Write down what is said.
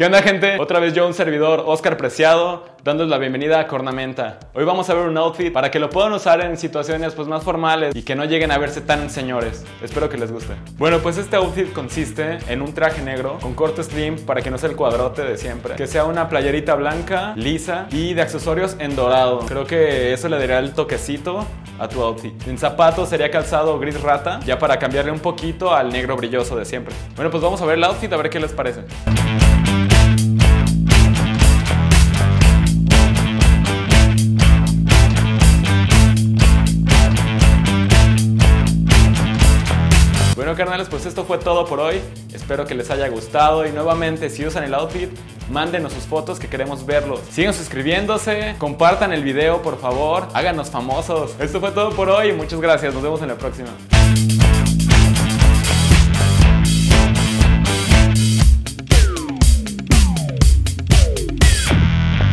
¿Qué onda gente? Otra vez yo, un servidor, Oscar Preciado, dándoles la bienvenida a Cornamenta. Hoy vamos a ver un outfit para que lo puedan usar en situaciones pues más formales y que no lleguen a verse tan señores. Espero que les guste. Bueno, pues este outfit consiste en un traje negro con corte slim para que no sea el cuadrote de siempre. Que sea una playerita blanca, lisa y de accesorios en dorado. Creo que eso le daría el toquecito a tu outfit. En zapatos sería calzado gris rata, ya para cambiarle un poquito al negro brilloso de siempre. Bueno, pues vamos a ver el outfit a ver qué les parece. Carnales, pues esto fue todo por hoy. Espero que les haya gustado y nuevamente si usan el outfit, mándenos sus fotos que queremos verlos. Sigan suscribiéndose, compartan el video por favor, háganos famosos. Esto fue todo por hoy, muchas gracias, nos vemos en la próxima.